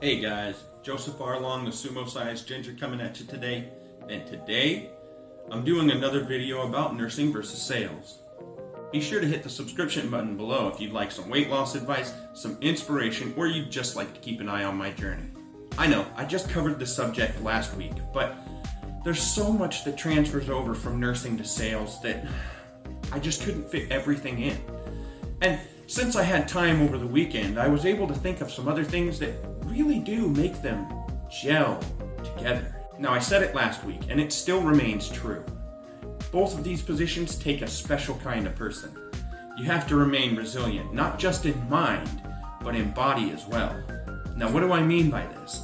Hey guys, Joseph Arlong, the sumo sized ginger, coming at you today. And today, I'm doing another video about nursing versus sales. Be sure to hit the subscription button below if you'd like some weight loss advice, some inspiration, or you'd just like to keep an eye on my journey. I know, I just covered this subject last week, but there's so much that transfers over from nursing to sales that I just couldn't fit everything in. And since I had time over the weekend, I was able to think of some other things that really do make them gel together. Now, I said it last week, and it still remains true. Both of these positions take a special kind of person. You have to remain resilient, not just in mind, but in body as well. Now, what do I mean by this?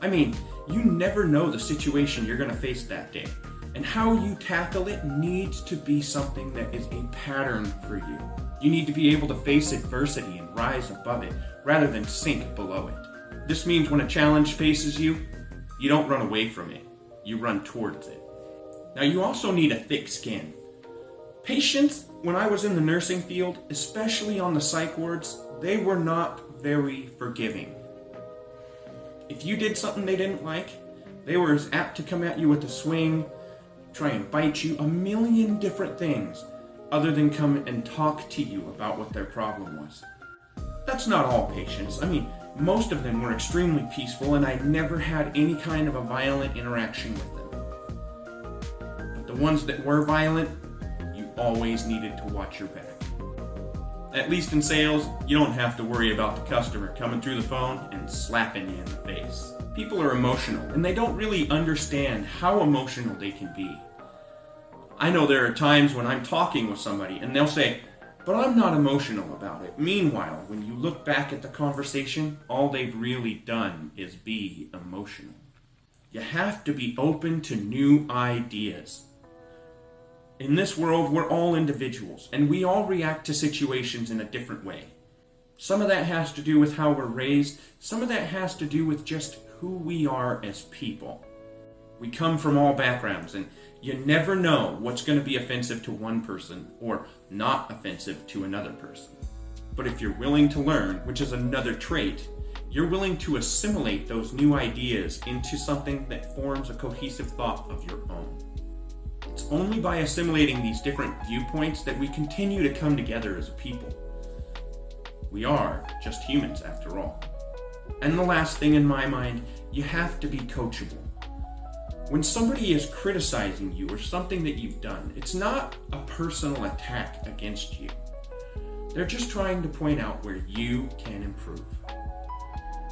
I mean, you never know the situation you're going to face that day, and how you tackle it needs to be something that is a pattern for you. You need to be able to face adversity and rise above it rather than sink below it. This means when a challenge faces you, you don't run away from it, you run towards it. Now, you also need a thick skin. Patients, when I was in the nursing field, especially on the psych wards, they were not very forgiving. If you did something they didn't like, they were as apt to come at you with a swing, try and bite you, a million different things, other than come and talk to you about what their problem was. That's not all patients. I mean, most of them were extremely peaceful, and I never had any kind of a violent interaction with them. But the ones that were violent, you always needed to watch your back. At least in sales, you don't have to worry about the customer coming through the phone and slapping you in the face. People are emotional, and they don't really understand how emotional they can be. I know there are times when I'm talking with somebody and they'll say, but I'm not emotional about it. Meanwhile, when you look back at the conversation, all they've really done is be emotional. You have to be open to new ideas. In this world, we're all individuals, and we all react to situations in a different way. Some of that has to do with how we're raised, some of that has to do with just who we are as people. We come from all backgrounds, and you never know what's going to be offensive to one person or not offensive to another person. But if you're willing to learn, which is another trait, you're willing to assimilate those new ideas into something that forms a cohesive thought of your own. It's only by assimilating these different viewpoints that we continue to come together as a people. We are just humans after all. And the last thing in my mind, you have to be coachable. When somebody is criticizing you or something that you've done, it's not a personal attack against you. They're just trying to point out where you can improve.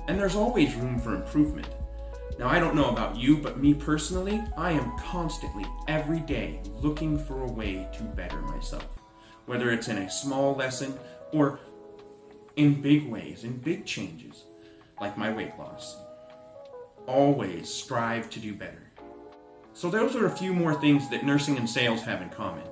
And there's always room for improvement. Now, I don't know about you, but me personally, I am constantly, every day, looking for a way to better myself. Whether it's in a small lesson or in big ways, in big changes, like my weight loss. Always strive to do better. So those are a few more things that nursing and sales have in common.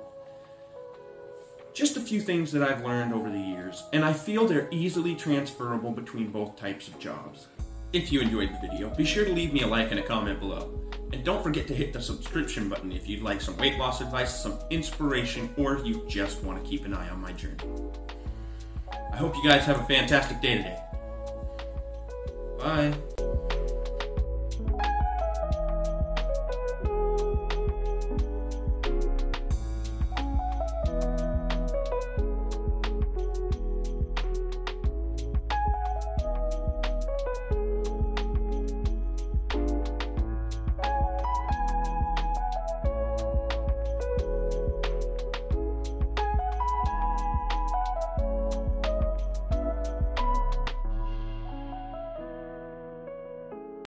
Just a few things that I've learned over the years, and I feel they're easily transferable between both types of jobs. If you enjoyed the video, be sure to leave me a like and a comment below. And don't forget to hit the subscription button if you'd like some weight loss advice, some inspiration, or you just want to keep an eye on my journey. I hope you guys have a fantastic day today. Bye.